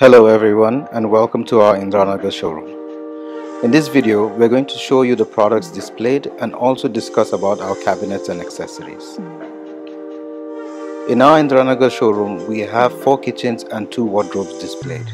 Hello everyone and welcome to our Indiranagar showroom. In this video, we're going to show you the products displayed and also discuss about our cabinets and accessories. In our Indiranagar showroom, we have 4 kitchens and 2 wardrobes displayed.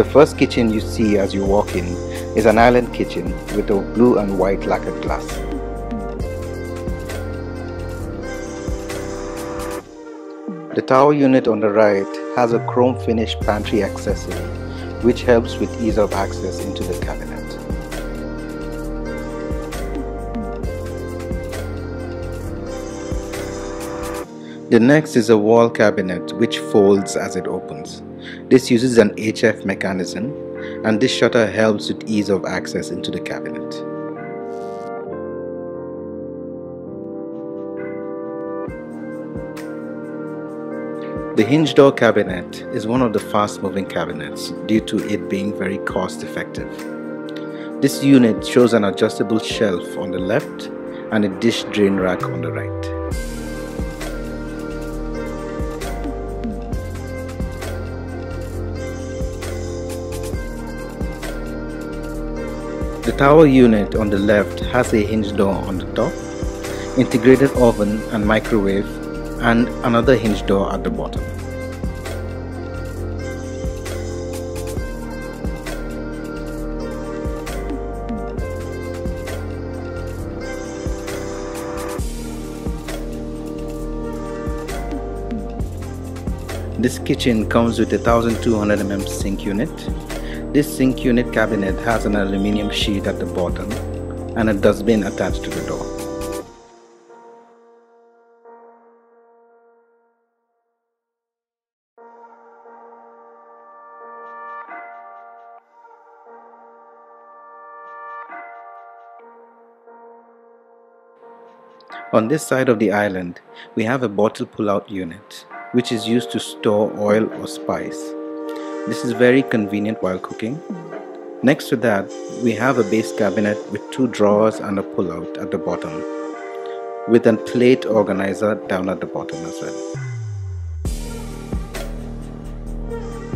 The first kitchen you see as you walk in is an island kitchen with a blue and white lacquered glass. The tower unit on the right has a chrome finish pantry accessory which helps with ease of access into the cabinet. The next is a wall cabinet which folds as it opens. This uses an HF mechanism and this shutter helps with ease of access into the cabinet. The hinge door cabinet is one of the fast moving cabinets due to it being very cost effective. This unit shows an adjustable shelf on the left and a dish drain rack on the right. The tower unit on the left has a hinge door on the top, integrated oven and microwave and another hinge door at the bottom. This kitchen comes with a 1200 mm sink unit this sink unit cabinet has an aluminium sheet at the bottom and a dustbin attached to the door. On this side of the island, we have a bottle pull-out unit, which is used to store oil or spice. This is very convenient while cooking. Next to that, we have a base cabinet with two drawers and a pull-out at the bottom, with a plate organizer down at the bottom as well.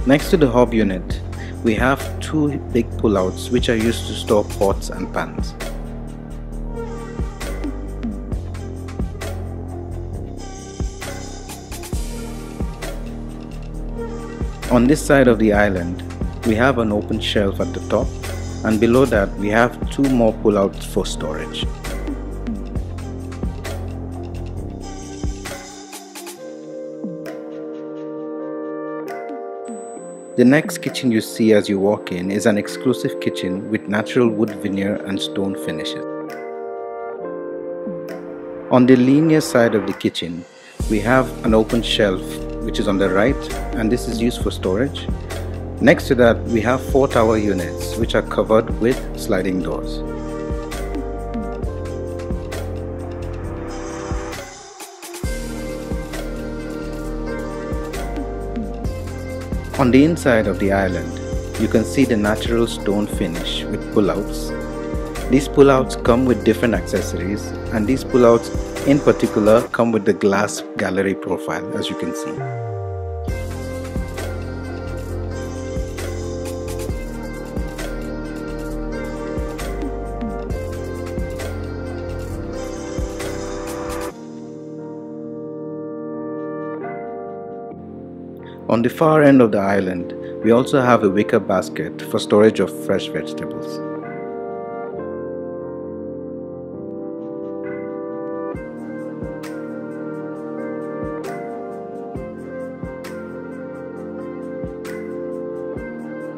Next to the hob unit, we have two big pull-outs which are used to store pots and pans. On this side of the island, we have an open shelf at the top and below that we have two more pull-outs for storage. The next kitchen you see as you walk in is an exclusive kitchen with natural wood veneer and stone finishes. On the linear side of the kitchen, we have an open shelf which is on the right and this is used for storage. Next to that we have four tower units which are covered with sliding doors. On the inside of the island, you can see the natural stone finish with pullouts. These pullouts come with different accessories and these pullouts in particular come with the glass gallery profile as you can see. On the far end of the island, we also have a wicker basket for storage of fresh vegetables.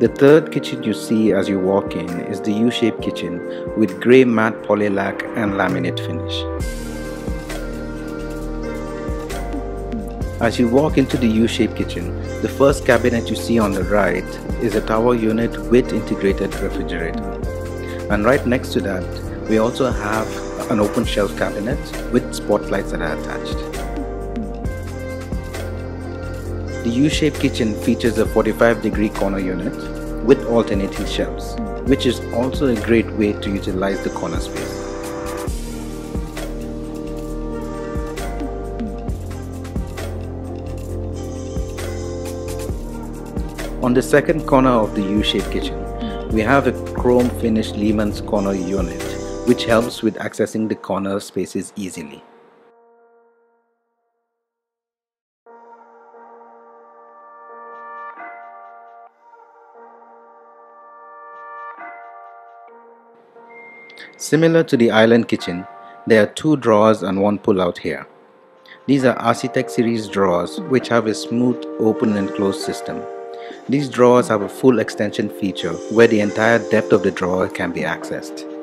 The third kitchen you see as you walk in is the U-shaped kitchen with grey matte polylac and laminate finish. As you walk into the U-shaped kitchen, the first cabinet you see on the right is a tower unit with integrated refrigerator. And right next to that, we also have an open shelf cabinet with spotlights that are attached. The U-shaped kitchen features a 45 degree corner unit with alternating shelves, which is also a great way to utilize the corner space. On the second corner of the U-shaped kitchen, we have a chrome finished LeMans corner unit which helps with accessing the corner spaces easily. Similar to the island kitchen, there are two drawers and one pull-out here. These are ArciTech series drawers which have a smooth open and close system. These drawers have a full extension feature where the entire depth of the drawer can be accessed.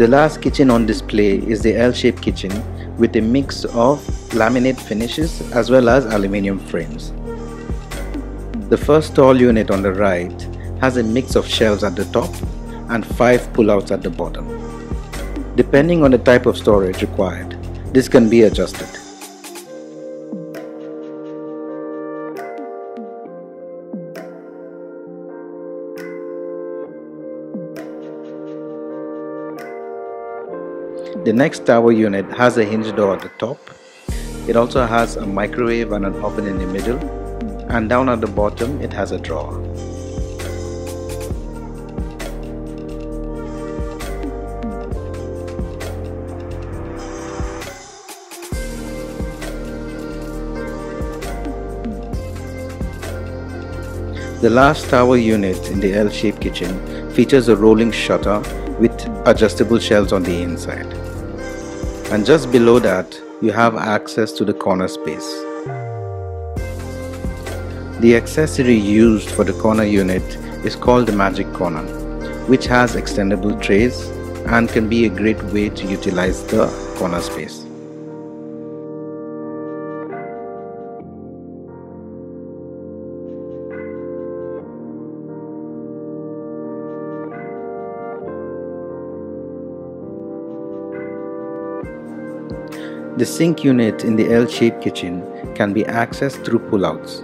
The last kitchen on display is the L-shaped kitchen with a mix of laminate finishes as well as aluminium frames. The first tall unit on the right has a mix of shelves at the top and 5 pullouts at the bottom. Depending on the type of storage required, this can be adjusted. The next tower unit has a hinge door at the top. It also has a microwave and an oven in the middle and down at the bottom it has a drawer. The last tower unit in the L-shaped kitchen features a rolling shutter adjustable shelves on the inside. And just below that, you have access to the corner space. The accessory used for the corner unit is called the Magic Corner, which has extendable trays and can be a great way to utilize the corner space. The sink unit in the L-shaped kitchen can be accessed through pullouts.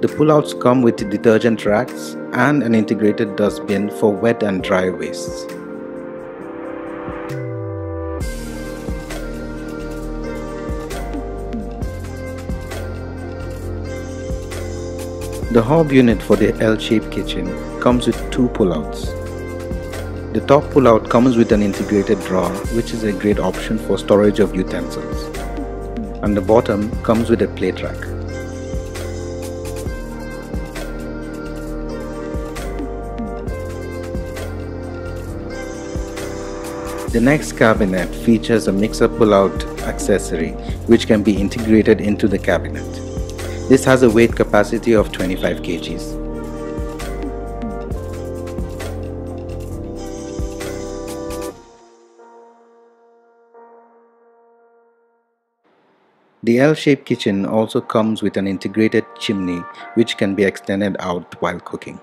The pullouts come with detergent racks and an integrated dustbin for wet and dry wastes. The hob unit for the L-shaped kitchen comes with two pullouts. The top pullout comes with an integrated drawer which is a great option for storage of utensils. And the bottom comes with a plate rack. The next cabinet features a mixer pull-out accessory which can be integrated into the cabinet. This has a weight capacity of 25 kgs. The L-shaped kitchen also comes with an integrated chimney which can be extended out while cooking.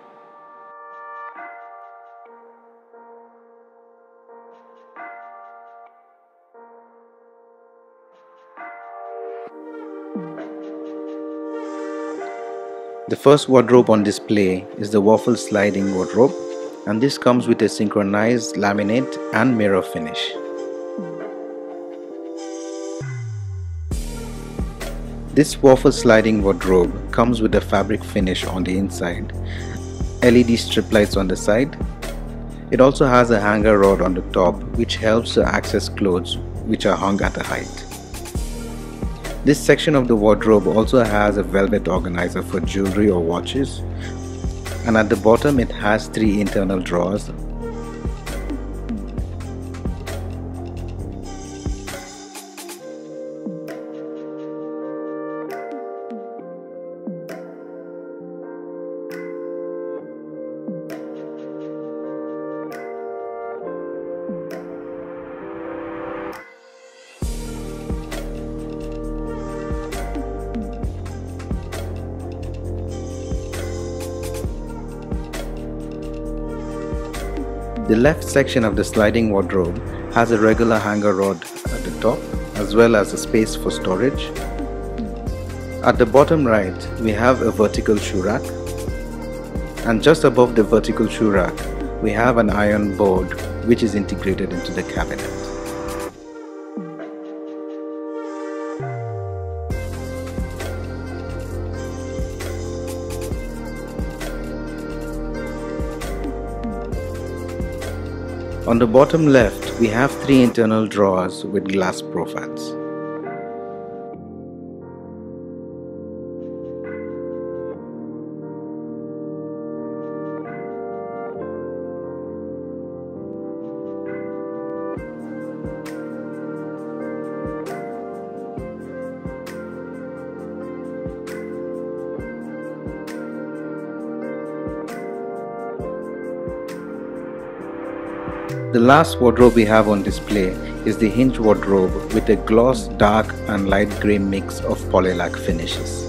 The first wardrobe on display is the Würfel sliding wardrobe and this comes with a synchronized laminate and mirror finish. This Würfel sliding wardrobe comes with a fabric finish on the inside, LED strip lights on the side. It also has a hanger rod on the top which helps to access clothes which are hung at a height. This section of the wardrobe also has a velvet organizer for jewelry or watches and at the bottom it has three internal drawers The left section of the sliding wardrobe has a regular hanger rod at the top as well as a space for storage. At the bottom right, we have a vertical shoe rack and just above the vertical shoe rack, we have an iron board which is integrated into the cabinet. On the bottom left, we have three internal drawers with glass profiles. The last wardrobe we have on display is the hinge wardrobe with a gloss dark and light grey mix of polylac finishes.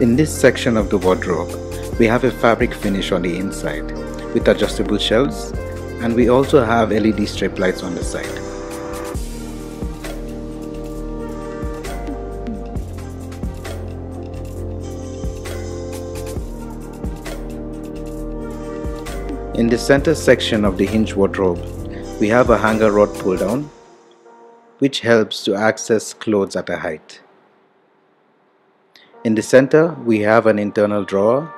In this section of the wardrobe, we have a fabric finish on the inside with adjustable shelves and we also have LED strip lights on the side. In the center section of the hinge wardrobe, we have a hanger rod pull down, which helps to access clothes at a height. In the center, we have an internal drawer,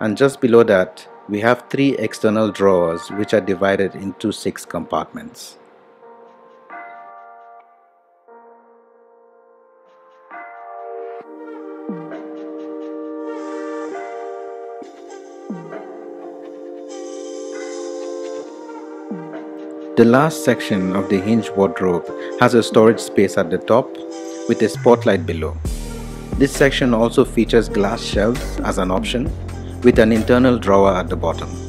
and just below that, we have three external drawers which are divided into six compartments. The last section of the hinge wardrobe has a storage space at the top with a spotlight below. This section also features glass shelves as an option with an internal drawer at the bottom.